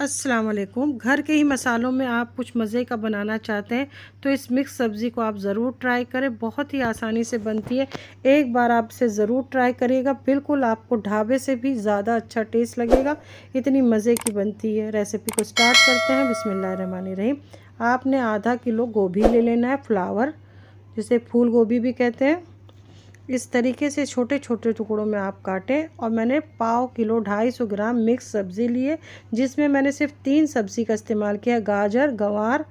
अस्सलाम वालेकुम घर के ही मसालों में आप कुछ मज़े का बनाना चाहते हैं तो इस मिक्स सब्ज़ी को आप ज़रूर ट्राई करें। बहुत ही आसानी से बनती है। एक बार आप इसे ज़रूर ट्राई करिएगा। बिल्कुल आपको ढाबे से भी ज़्यादा अच्छा टेस्ट लगेगा। इतनी मज़े की बनती है रेसिपी को स्टार्ट करते हैं। बिसमिल्ल रहीम। आपने आधा किलो गोभी ले लेना है, फ्लावर, जिसे फूल गोभी भी कहते हैं। इस तरीके से छोटे छोटे टुकड़ों में आप काटें और मैंने पाव किलो ढाई सौ ग्राम मिक्स सब्ज़ी लिए जिसमें मैंने सिर्फ़ तीन सब्ज़ी का इस्तेमाल किया गाजर, गंवार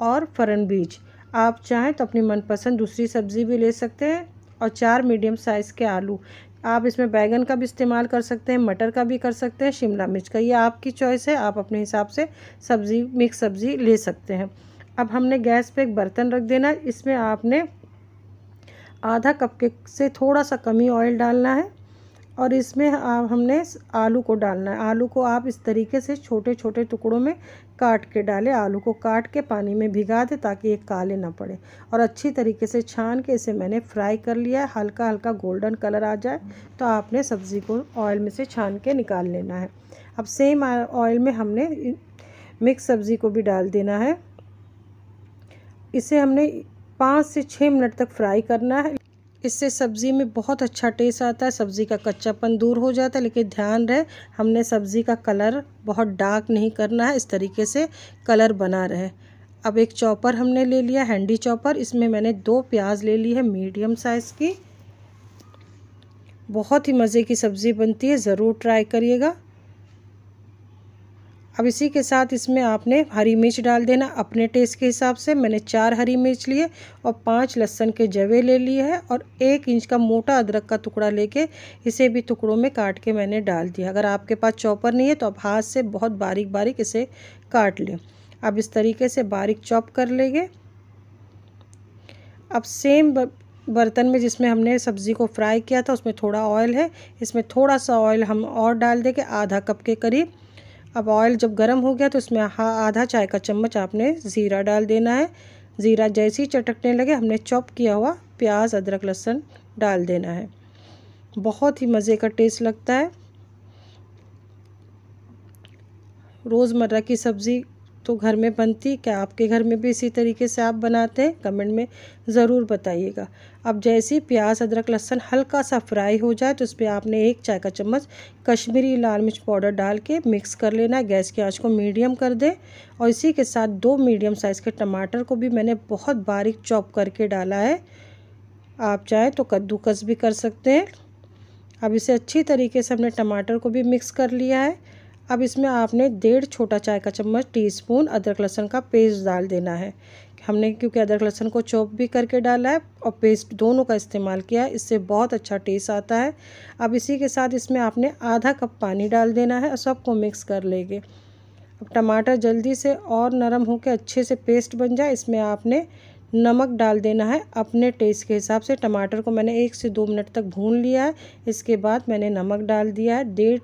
और फरन बीज। आप चाहें तो अपनी मनपसंद दूसरी सब्ज़ी भी ले सकते हैं और चार मीडियम साइज़ के आलू। आप इसमें बैगन का भी इस्तेमाल कर सकते हैं, मटर का भी कर सकते हैं, शिमला मिर्च का ये आपकी चॉइस है, आप अपने हिसाब से सब्ज़ी, मिक्स सब्ज़ी ले सकते हैं। अब हमने गैस पे एक बर्तन रख देना इसमें आपने आधा कप के से थोड़ा सा कमी ऑयल डालना है और इसमें हमने आलू को डालना है। आलू को आप इस तरीके से छोटे छोटे टुकड़ों में काट के डालें। आलू को काट के पानी में भिगा दें ताकि ये काले ना पड़े और अच्छी तरीके से छान के इसे मैंने फ्राई कर लिया है। हल्का हल्का गोल्डन कलर आ जाए तो आपने सब्ज़ी को ऑयल में से छान के निकाल लेना है। अब सेम ऑयल में हमने मिक्स सब्ज़ी को भी डाल देना है। इसे हमने पाँच से छः मिनट तक फ्राई करना है। इससे सब्ज़ी में बहुत अच्छा टेस्ट आता है। सब्ज़ी का कच्चापन दूर हो जाता है, लेकिन ध्यान रहे, हमने सब्ज़ी का कलर बहुत डार्क नहीं करना है। इस तरीके से कलर बना रहे। अब एक चॉपर हमने ले लिया, हैंडी चॉपर। इसमें मैंने दो प्याज ले ली है, मीडियम साइज़ की। बहुत ही मज़े की सब्ज़ी बनती है, ज़रूर ट्राई करिएगा। अब इसी के साथ इसमें आपने हरी मिर्च डाल देना। अपने टेस्ट के हिसाब से मैंने चार हरी मिर्च लिए और पाँच लहसन के जवे ले लिए हैं और एक इंच का मोटा अदरक का टुकड़ा लेके इसे भी टुकड़ों में काट के मैंने डाल दिया। अगर आपके पास चॉपर नहीं है तो आप हाथ से बहुत बारीक बारीक इसे काट लें। अब इस तरीके से बारीक चॉप कर लेंगे। अब सेम बर्तन में जिसमें हमने सब्ज़ी को फ्राई किया था, उसमें थोड़ा ऑयल है। इसमें थोड़ा सा ऑयल हम और डाल देंगे, आधा कप के करीब। अब ऑयल जब गर्म हो गया तो उसमें आधा चाय का चम्मच आपने ज़ीरा डाल देना है। ज़ीरा जैसे ही चटकने लगे, हमने चॉप किया हुआ प्याज, अदरक, लहसुन डाल देना है। बहुत ही मज़े का टेस्ट लगता है। रोज़मर्रा की सब्ज़ी तो घर में बनती, क्या आपके घर में भी इसी तरीके से आप बनाते हैं? कमेंट में ज़रूर बताइएगा। अब जैसे प्याज, अदरक, लहसुन हल्का सा फ्राई हो जाए तो उस पर आपने एक चाय का चम्मच कश्मीरी लाल मिर्च पाउडर डाल के मिक्स कर लेना गैस की आँच को मीडियम कर दें और इसी के साथ दो मीडियम साइज़ के टमाटर को भी मैंने बहुत बारीक चॉप करके डाला है। आप चाहें तो कद्दूकस भी कर सकते हैं। अब इसे अच्छी तरीके से हमने टमाटर को भी मिक्स कर लिया है। अब इसमें आपने डेढ़ छोटा चाय का चम्मच, टीस्पून अदरक लहसुन का पेस्ट डाल देना है। हमने क्योंकि अदरक लहसुन को चॉप भी करके डाला है और पेस्ट दोनों का इस्तेमाल किया है, इससे बहुत अच्छा टेस्ट आता है। अब इसी के साथ इसमें आपने आधा कप पानी डाल देना है और सबको मिक्स कर लेंगे। अब टमाटर जल्दी से और नरम होकर अच्छे से पेस्ट बन जाए, इसमें आपने नमक डाल देना है। अपने टेस्ट के हिसाब से टमाटर को मैंने एक से दो मिनट तक भून लिया है, इसके बाद मैंने नमक डाल दिया है। डेढ़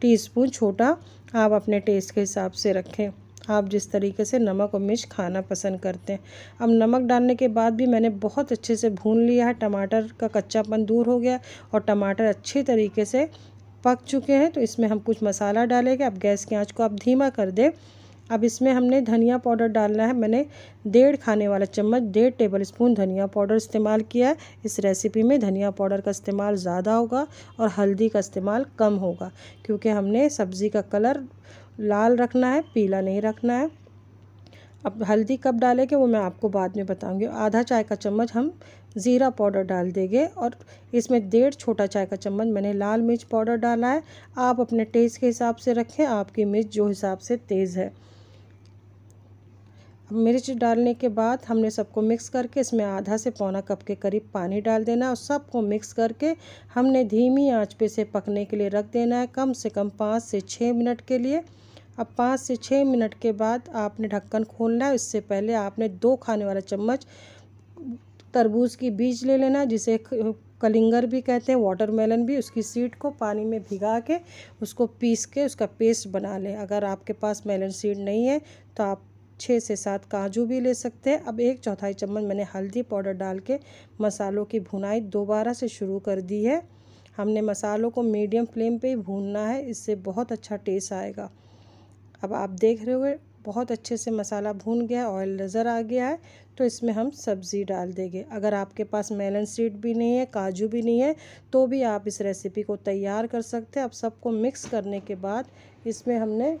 टीस्पून छोटा आप अपने टेस्ट के हिसाब से रखें। आप जिस तरीके से नमक और मिर्च खाना पसंद करते हैं। अब नमक डालने के बाद भी मैंने बहुत अच्छे से भून लिया है। टमाटर का कच्चापन दूर हो गया और टमाटर अच्छे तरीके से पक चुके हैं। तो इसमें हम कुछ मसाला डालेंगे। अब गैस की आँच को आप धीमा कर दें। अब इसमें हमने धनिया पाउडर डालना है। मैंने डेढ़ खाने वाला चम्मच, डेढ़ टेबल स्पून धनिया पाउडर इस्तेमाल किया है। इस रेसिपी में धनिया पाउडर का इस्तेमाल ज़्यादा होगा और हल्दी का इस्तेमाल कम होगा, क्योंकि हमने सब्ज़ी का कलर लाल रखना है, पीला नहीं रखना है। अब हल्दी कब डालेंगे वो मैं आपको बाद में बताऊँगी। आधा चाय का चम्मच हम ज़ीरा पाउडर डाल देंगे और इसमें डेढ़ छोटा चाय का चम्मच मैंने लाल मिर्च पाउडर डाला है। आप अपने टेस्ट के हिसाब से रखें, आपकी मिर्च जो हिसाब से तेज़ है। मिर्च डालने के बाद हमने सबको मिक्स करके इसमें आधा से पौना कप के करीब पानी डाल देना और सबको मिक्स करके हमने धीमी आँच पे से पकने के लिए रख देना है कम से कम पाँच से छः मिनट के लिए। अब पाँच से छः मिनट के बाद आपने ढक्कन खोलना है। इससे पहले आपने दो खाने वाला चम्मच तरबूज की बीज ले लेना, जिसे कलिंगर भी कहते हैं, वाटरमेलन भी। उसकी सीड को पानी में भिगा के उसको पीस के उसका पेस्ट बना लें। अगर आपके पास मेलन सीड नहीं है तो आप छः से सात काजू भी ले सकते हैं। अब एक चौथाई चम्मच मैंने हल्दी पाउडर डाल के मसालों की भुनाई दोबारा से शुरू कर दी है। हमने मसालों को मीडियम फ्लेम पे ही भूनना है, इससे बहुत अच्छा टेस्ट आएगा। अब आप देख रहे हो बहुत अच्छे से मसाला भून गया, ऑयल नज़र आ गया है तो इसमें हम सब्ज़ी डाल देंगे। अगर आपके पास मेलन सीड भी नहीं है, काजू भी नहीं है तो भी आप इस रेसिपी को तैयार कर सकते हैं। अब सबको मिक्स करने के बाद इसमें हमने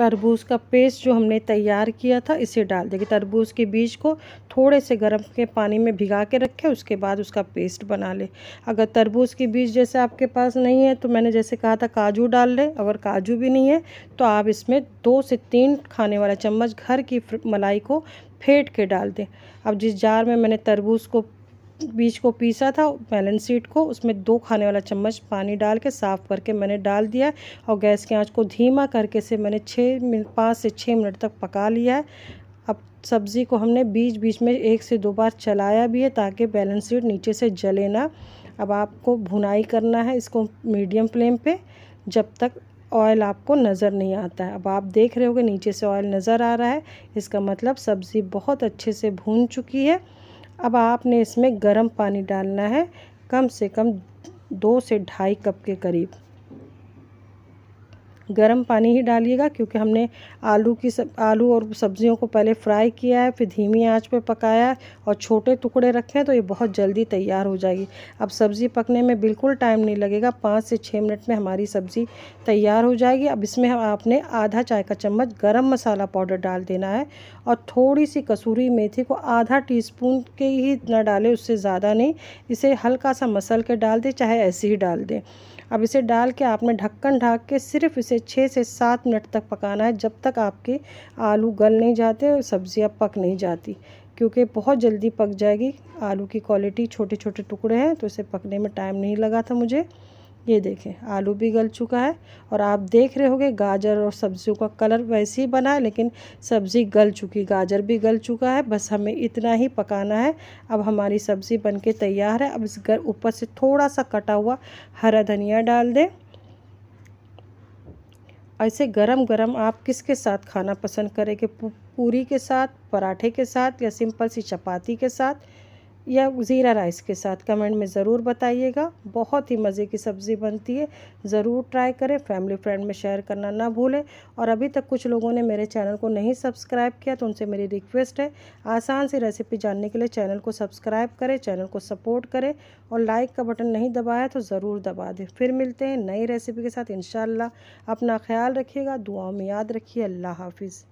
तरबूज का पेस्ट जो हमने तैयार किया था, इसे डाल देंगे। तरबूज के बीज को थोड़े से गर्म के पानी में भिगा के रखें, उसके बाद उसका पेस्ट बना ले। अगर तरबूज के बीज जैसे आपके पास नहीं है तो मैंने जैसे कहा था काजू डाल लें। अगर काजू भी नहीं है तो आप इसमें दो से तीन खाने वाला चम्मच घर की मलाई को फेंट के डाल दें। अब जिस जार में मैंने तरबूज को बीज को पीसा था मेलन सीड को, उसमें दो खाने वाला चम्मच पानी डाल के साफ़ करके मैंने डाल दिया और गैस की आँच को धीमा करके से मैंने छः मिनट पाँच से छः मिनट तक पका लिया है। अब सब्ज़ी को हमने बीच बीच में एक से दो बार चलाया भी है ताकि बैलेंस सीड नीचे से जले ना। अब आपको भुनाई करना है इसको मीडियम फ्लेम पे, जब तक ऑयल आपको नज़र नहीं आता है। अब आप देख रहे होगे नीचे से ऑयल नज़र आ रहा है। इसका मतलब सब्ज़ी बहुत अच्छे से भून चुकी है। अब आपने इसमें गर्म पानी डालना है कम से कम दो से ढाई कप के करीब। गर्म पानी ही डालिएगा, क्योंकि हमने आलू की सब, आलू और सब्जियों को पहले फ्राई किया है, फिर धीमी आँच पे पकाया है और छोटे टुकड़े रखे हैं तो ये बहुत जल्दी तैयार हो जाएगी। अब सब्ज़ी पकने में बिल्कुल टाइम नहीं लगेगा, पाँच से छः मिनट में हमारी सब्ज़ी तैयार हो जाएगी। अब इसमें आपने आधा चाय का चम्मच गर्म मसाला पाउडर डाल देना है और थोड़ी सी कसूरी मेथी को आधा टी के ही न डालें, उससे ज़्यादा नहीं, इसे हल्का सा मसल के डाल दें, चाहे ऐसे ही डाल दें। अब इसे डाल के आपने ढक्कन ढाक के सिर्फ़ इसे छः से सात मिनट तक पकाना है, जब तक आपके आलू गल नहीं जाते और सब्ज़ियाँ पक नहीं जाती। क्योंकि बहुत जल्दी पक जाएगी, आलू की क्वालिटी छोटे छोटे टुकड़े हैं तो इसे पकने में टाइम नहीं लगा था मुझे। ये देखें, आलू भी गल चुका है और आप देख रहे होंगे गाजर और सब्जियों का कलर वैसे ही बना है, लेकिन सब्ज़ी गल चुकी, गाजर भी गल चुका है, बस हमें इतना ही पकाना है। अब हमारी सब्ज़ी बनके तैयार है। अब इस घर ऊपर से थोड़ा सा कटा हुआ हरा धनिया डाल दें। ऐसे गरम गरम आप किसके साथ खाना पसंद करेंगे? पूरी के साथ, पराठे के साथ या सिंपल सी चपाती के साथ? या ज़ीरा राइस के साथ कमेंट में ज़रूर बताइएगा। बहुत ही मज़े की सब्ज़ी बनती है। ज़रूर ट्राई करें, फैमिली फ्रेंड में शेयर करना ना भूलें। और अभी तक कुछ लोगों ने मेरे चैनल को नहीं सब्सक्राइब किया तो उनसे मेरी रिक्वेस्ट है, आसान सी रेसिपी जानने के लिए चैनल को सब्सक्राइब करें, चैनल को सपोर्ट करें और लाइक का बटन नहीं दबाया तो ज़रूर दबा दें। फिर मिलते हैं नई रेसिपी के साथ। इन अपना ख्याल रखिएगा, दुआओं में याद रखिए। अल्लाह हाफिज़।